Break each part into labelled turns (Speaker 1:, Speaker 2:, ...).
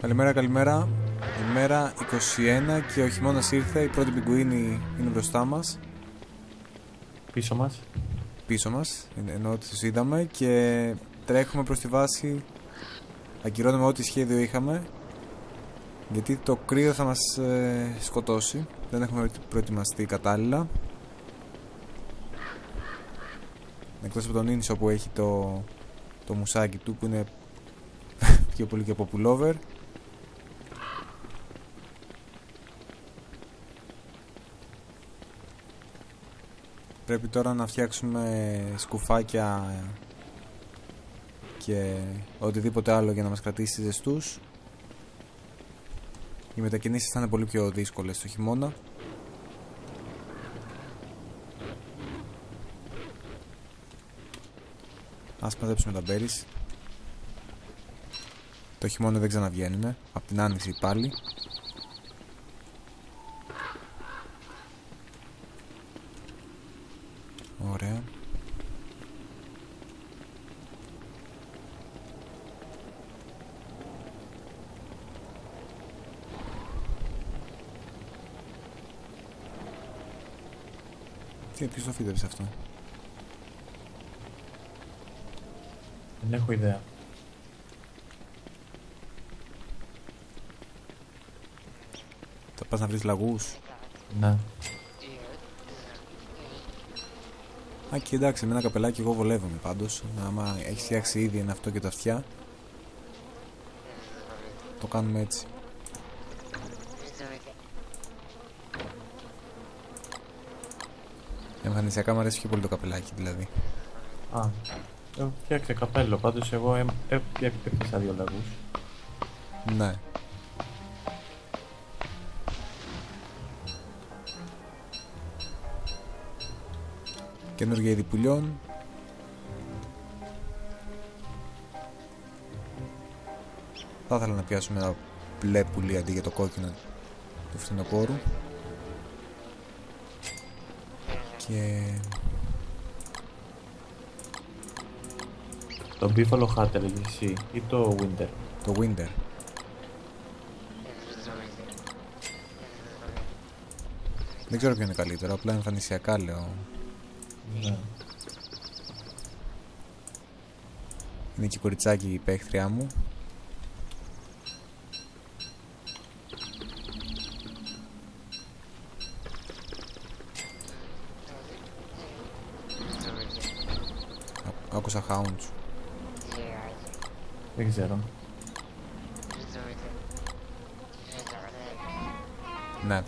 Speaker 1: Καλημέρα, καλημέρα. Ημέρα 21 και ο χειμώνας ήρθε. Η πρώτη πιγκουίνη είναι μπροστά μας.
Speaker 2: Πίσω μας.
Speaker 1: Πίσω μας, ενώ του είδαμε. Και τρέχουμε προς τη βάση. Ακυρώνουμε ό,τι σχέδιο είχαμε. Γιατί το κρύο θα μας ε, σκοτώσει. Δεν έχουμε προετοιμαστεί κατάλληλα. Εκτός από τον Ίνσο που έχει το, το μουσάκι του που είναι πιο πολύ και από pullover. Πρέπει τώρα να φτιάξουμε σκουφάκια και οτιδήποτε άλλο για να μας κρατήσει ζεστούς. Οι μετακινήσεις θα είναι πολύ πιο δύσκολες το χειμώνα. Ας μαζέψουμε τα berries. Το χειμώνα δεν ξαναβγαίνουνε. Απ' την άνοιξη πάλι. Ωραία. Τι, ποιος το φύδεψε αυτό;
Speaker 2: Δεν έχω ιδέα.
Speaker 1: Θα πας να βρεις λαγούς.
Speaker 2: Ναι.
Speaker 1: Α, και εντάξει, με ένα καπελάκι εγώ βολεύομαι πάντως. Άμα έχεις φτιάξει ήδη ένα αυτό και τα αυτιά, το κάνουμε έτσι. Εμφανισιακά μου αρέσει πιο πολύ το καπελάκι δηλαδή.
Speaker 2: Α, έχω φτιάξει καπέλο. Πάντως εγώ εμ- έχω φτιάξει δύο λαγούς.
Speaker 1: Ναι. Καινούργια είδη πουλιών. Θα ήθελα να πιάσουμε ένα μπλε πουλί αντί για το κόκκινο του φθινοπόρου. Και
Speaker 2: Το Buffalo Hat έλεγες εσύ ή το Winter;
Speaker 1: το Winter. Δεν ξέρω ποιο είναι καλύτερο, απλά εμφανισιακά λέω.
Speaker 2: Ναι.
Speaker 1: Είναι και η κοριτσάκι η παίχτριά μου. Α- Άκουσα hounds.
Speaker 2: Δεν ξέρω.
Speaker 1: Ναι.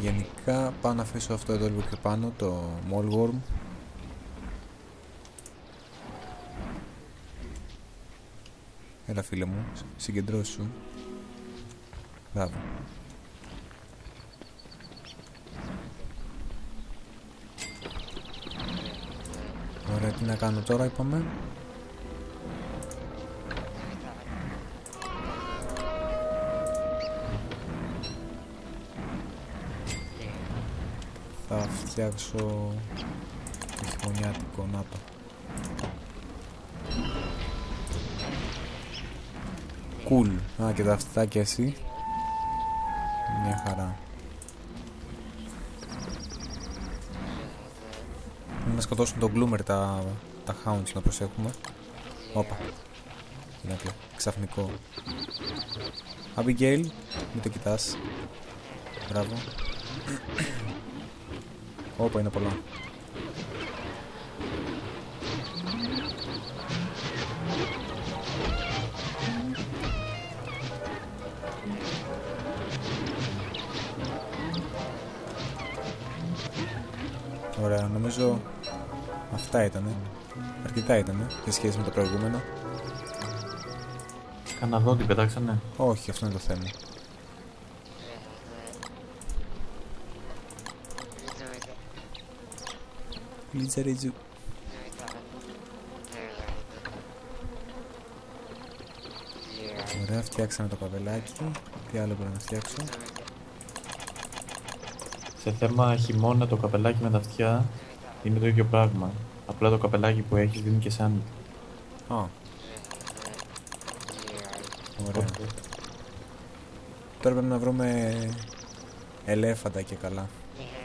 Speaker 1: Γενικά πάω να αφήσω αυτό εδώ λίγο πιο πάνω, το Mallworm. Έλα φίλε μου, συγκεντρώσου. Μπράβο. Ωραία, τι να κάνω τώρα είπαμε. Θα φτιάξω το χειμωνιάτικο, να το. Κουλ. Α, και τα αυτάκια εσύ. Μια χαρά. Μην να σκοτώσουν τον Gloomer τα, τα hounds να προσέχουμε. Όπα. Τι να πει, ξαφνικό. Abigail, μην το κοιτάς. Μπράβο. Όπα, είναι πολλά. Ωραία, νομίζω αυτά ήτανε. Αρκετά ήτανε σε σχέση με τα προηγούμενα.
Speaker 2: Κάνα δω την πετάξανε;
Speaker 1: Όχι, αυτό είναι το θέμα. Λιτζαριτζου. Ωραία, φτιάξαμε το καβελάκι. Τι άλλο πρέπει να φτιάξω;
Speaker 2: Σε θέμα χειμώνα το καπελάκι με τα αυτιά είναι το ίδιο πράγμα. Απλά το καπελάκι που έχεις δίνει και σαν
Speaker 1: Α, Ωραία. Τώρα πρέπει να βρούμε ελέφαντα και καλά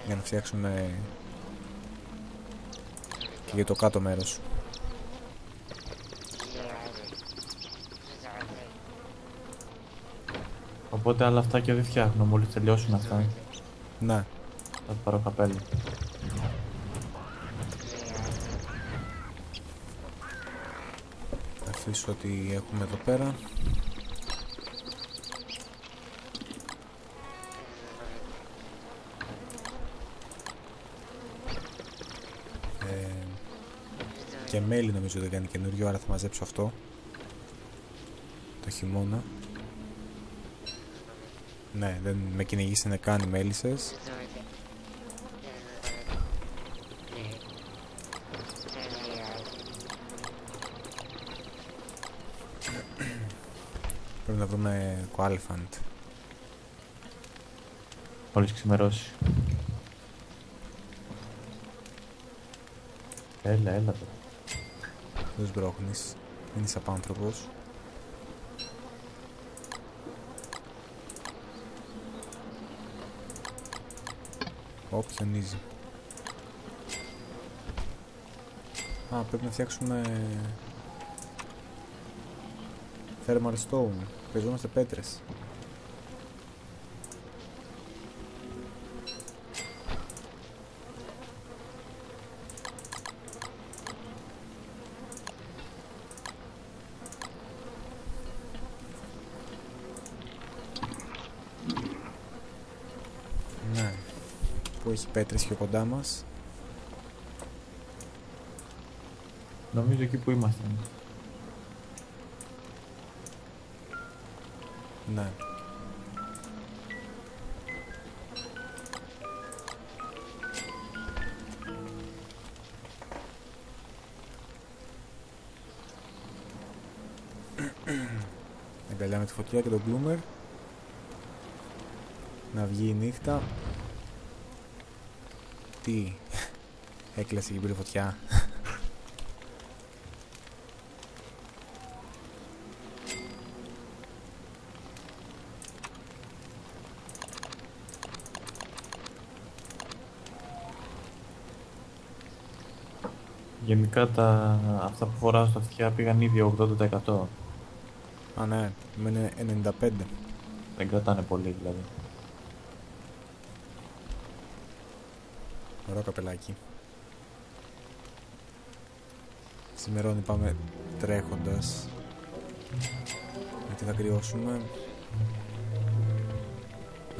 Speaker 1: για να φτιάξουμε και για το κάτω μέρος.
Speaker 2: Οπότε άλλα αυτά και δεν φτιάχνω μόλις τελειώσουν αυτά.
Speaker 1: Να,
Speaker 2: Θα πάρω καπέλο.
Speaker 1: θα αφήσω ό,τι έχουμε εδώ πέρα. Και μέλι νομίζω δεν κάνει καινούριο, άρα θα μαζέψω αυτό. Το χειμώνα. Ναι, δεν με κυνηγήσανε καν οι μέλισσες. Πρέπει να βρούμε κοάλφαντ.
Speaker 2: Μόλις ξημερώσει. Έλα, έλα τώρα.
Speaker 1: Δεν σμπρώχνεις. Δεν είσαι απάνθρωπος. Ω, πιονίζει. Α, πρέπει να φτιάξουμε... Thermal stone. Χρειαζόμαστε πέτρες. Ναι. Που έχει πέτρες πιο κοντά μας.
Speaker 2: Νομίζω εκεί που είμαστε.
Speaker 1: Ναι. Αγκαλιά με τη φωτιά και τον Gloomer. Να βγει η νύχτα. Τι. Έκλασε και πήρε φωτιά.
Speaker 2: Γενικά τα... αυτά που φοράω στα αυτιά πήγαν ήδη 80%.
Speaker 1: Α, ναι. Με 95.
Speaker 2: Δεν κρατάνε πολύ δηλαδή.
Speaker 1: Ωραίο καπελάκι. Σημερώνει πάμε τρέχοντας. Γιατί θα κρυώσουμε.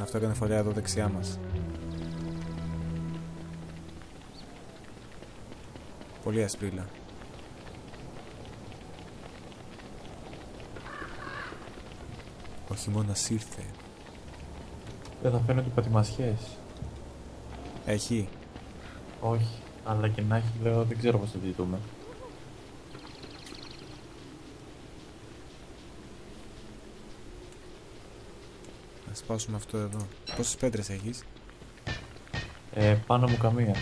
Speaker 1: Αυτό έκανε φορέα εδώ δεξιά μας. Πολύ ασπρίλα. Ο χειμώνας ήρθε.
Speaker 2: Δεν θα φαίνονται πατημασιές.
Speaker 1: Έχει.
Speaker 2: Όχι. Αλλά και να έχει λέω δεν ξέρω πώς θα τη δούμε.
Speaker 1: Να σπάσουμε αυτό εδώ. Πόσες πέτρες έχεις;
Speaker 2: Ε, πάνω μου καμία.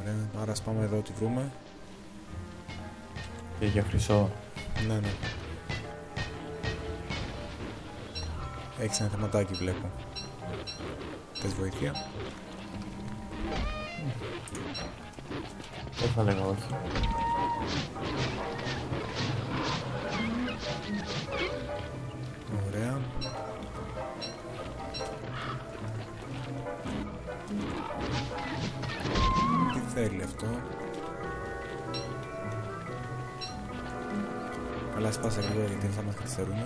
Speaker 1: Ωραία. Άρα ας πάμε εδώ ό,τι βρούμε.
Speaker 2: Και για χρυσό.
Speaker 1: Ναι, ναι. Έχεις ένα θεματάκι βλέπω. Θες βοήθεια.
Speaker 2: Δεν θα λέγα όχι.
Speaker 1: Ωραία. Τι θέλει αυτό; Καλά σπάσε γρήγορα γιατί θα μας καθυστερούμε.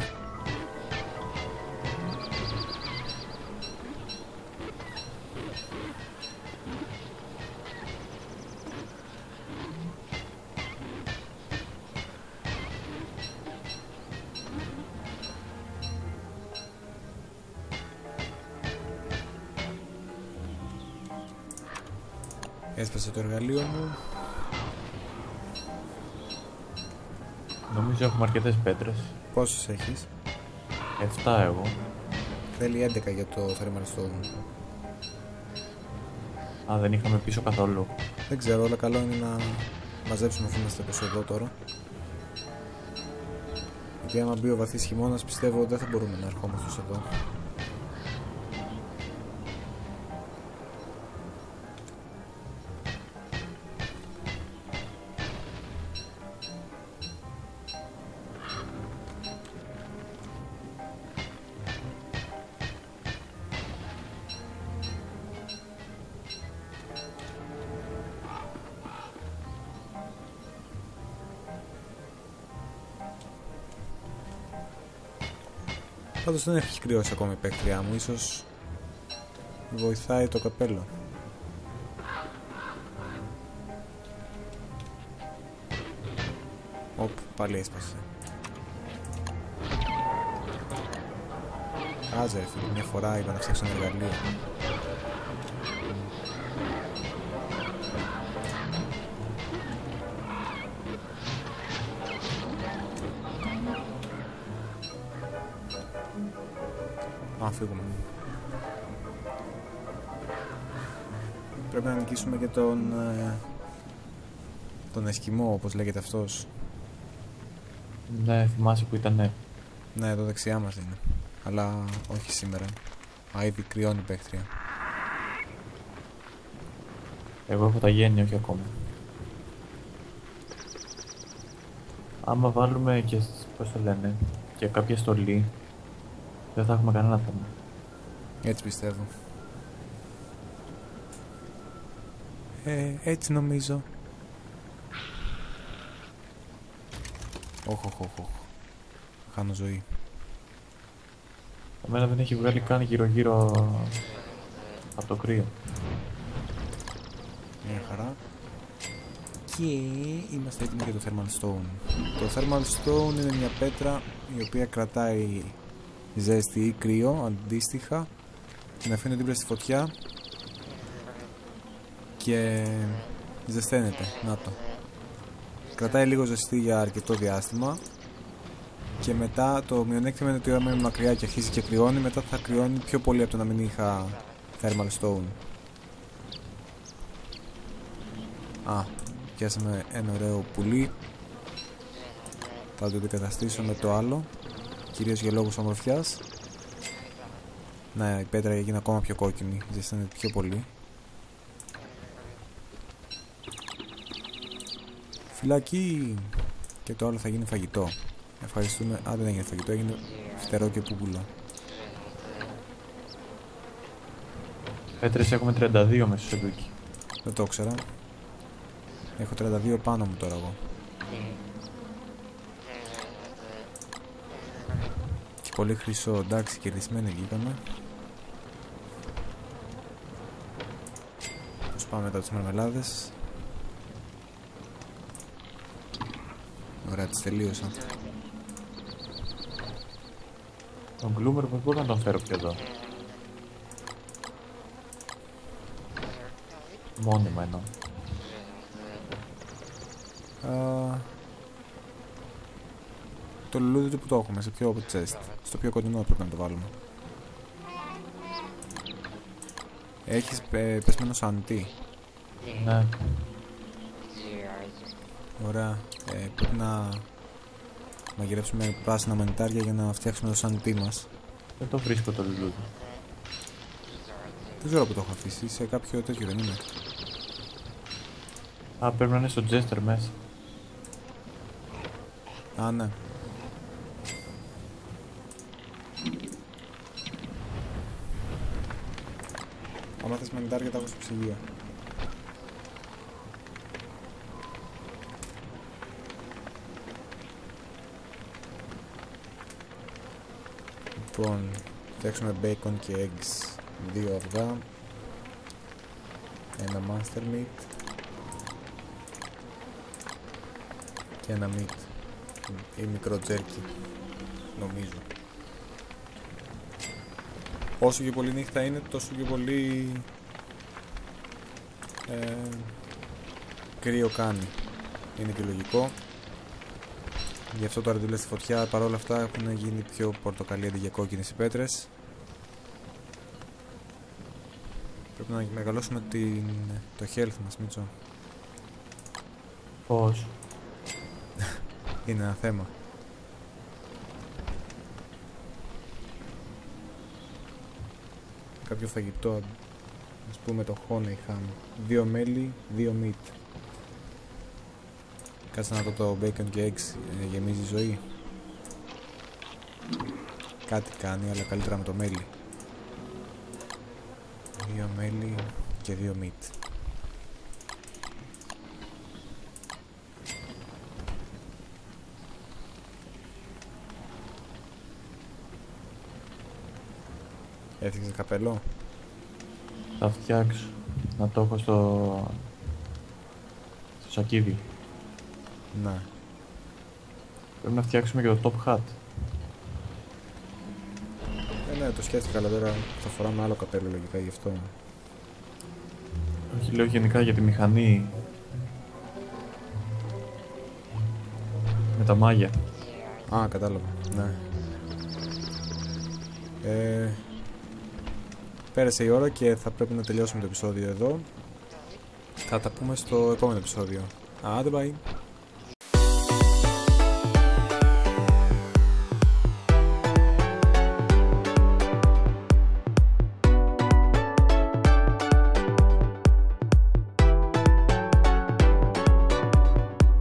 Speaker 2: Νομίζω έχουμε αρκετές πέτρες.
Speaker 1: Πόσες έχεις;
Speaker 2: 7 εγώ.
Speaker 1: Θέλει 11 για το thermal stone.
Speaker 2: Α, δεν είχαμε πίσω καθόλου.
Speaker 1: Δεν ξέρω, όλα καλό είναι να μαζέψουμε αφού είμαστε προς εδώ τώρα. Γιατί άμα μπει ο βαθύς χειμώνας πιστεύω δεν θα μπορούμε να ερχόμαστε ως εδώ. Πάντως δεν έχει κρυώσει ακόμη η παίκτριά μου, ίσως βοηθάει το καπέλο. Οπ, πάλι έσπασε. Κάζε, φίλε, μια φορά είπα να φτιάξω ένα εργαλείο. Α, φύγουμε. Πρέπει να νικήσουμε και τον... ε, τον Εσκιμό, όπως λέγεται αυτός.
Speaker 2: Ναι, θυμάσαι που ήταν.
Speaker 1: Ναι, εδώ δεξιά μας είναι. Αλλά όχι σήμερα. Α, ήδη κρυώνει η παίκτρια.
Speaker 2: Εγώ έχω τα γένεια, όχι ακόμα. Άμα βάλουμε και, σ- πώς το λένε, και κάποια στολή, δεν θα έχουμε κανένα θέμα.
Speaker 1: Έτσι πιστεύω. Ε, έτσι νομίζω. Όχι, όχι, όχι, όχι. Χάνω ζωή.
Speaker 2: Εμένα δεν έχει βγάλει καν γύρω-γύρω από το κρύο.
Speaker 1: Μια χαρά. Και είμαστε έτοιμοι για το Thermal Stone. Το Thermal Stone είναι μια πέτρα η οποία κρατάει ζέστη ή κρύο αντίστοιχα. Την αφήνει δίπλα στη φωτιά και ζεσταίνεται. Να το. Κρατάει λίγο ζεστή για αρκετό διάστημα και μετά το μειονέκτημα είναι ότι άμα είναι μακριά και αρχίζει και κρυώνει μετά θα κρυώνει πιο πολύ από το να μην είχα Thermal Stone. Α, πιάσαμε ένα ωραίο πουλί. Θα το αντικαταστήσω με το άλλο. Κυρίως για λόγους ομορφιάς. Ναι, η πέτρα έγινε ακόμα πιο κόκκινη. Ζεσταίνεται πιο πολύ. Φυλακή! Και το άλλο θα γίνει φαγητό. Ευχαριστούμε. Α, δεν έγινε φαγητό, έγινε φτερό και πούπουλα.
Speaker 2: Πέτρες έχουμε 32 μέσα στο σεντούκι.
Speaker 1: Δεν το ήξερα. Έχω 32 πάνω μου τώρα εγώ. Πολύ χρυσό, εντάξει, κερδισμένοι βγήκαμε. Πώς πάμε μετά τις μαρμελάδες. Ωραία, τις τελείωσα.
Speaker 2: Τον Gloomer πώς μπορώ να τον φέρω πιο εδώ. Μόνιμα εννοώ.
Speaker 1: Α, το λουλούδι του που το έχουμε, σε ποιο chest. Στο πιο κοντινό πρέπει να το βάλουμε. Έχεις ε, πεσμένο σαντί.
Speaker 2: Ναι,
Speaker 1: Ωραία. Ε, πρέπει να μαγειρέψουμε πράσινα μανιτάρια για να φτιάξουμε το σαντί μας.
Speaker 2: δεν το βρίσκω το λουλούδι.
Speaker 1: Δεν ξέρω που το έχω αφήσει. Σε κάποιο τέτοιο δεν είναι.
Speaker 2: Α, πρέπει να είναι στο Jester μέσα.
Speaker 1: Α, ναι. Άμα θες μανιτάρια τα έχω στο ψυγείο. Λοιπόν, φτιάξουμε bacon και eggs. Δύο αυγά. Ένα monster meat. Και ένα meat. Ή μικρό τζέρκι. Νομίζω. Όσο και πολύ νύχτα είναι, τόσο και πολύ ε, κρύο κάνει. Είναι και λογικό. Γι' αυτό τώρα δουλεύει στη φωτιά. Παρ' όλα αυτά έχουν γίνει πιο πορτοκαλί αντί για κόκκινες οι πέτρες. Πρέπει να μεγαλώσουμε την, το health μας, Μίτσο.
Speaker 2: Πώς;
Speaker 1: Είναι ένα θέμα. Κάποιο φαγητό, ας πούμε το honey ham. Δύο μέλι, δύο meat. Κάτσε να δω το bacon και eggs ε, γεμίζει ζωή. Κάτι κάνει, αλλά καλύτερα με το μέλι. Δύο μέλι και δύο meat. Έφτιαξε καπέλο;
Speaker 2: Θα φτιάξω. Να το έχω στο... στο σακίδι.
Speaker 1: Ναι.
Speaker 2: Πρέπει να φτιάξουμε και το top hat.
Speaker 1: Ε, ναι, το σκέφτηκα, αλλά τώρα θα φοράμε άλλο καπέλο λογικά γι' αυτό.
Speaker 2: Όχι, λέω γενικά για τη μηχανή. Με τα μάγια.
Speaker 1: Α, κατάλαβα. Ναι. Ε, πέρασε η ώρα και θα πρέπει να τελειώσουμε το επεισόδιο εδώ. Θα τα πούμε στο επόμενο επεισόδιο. Άντε, bye.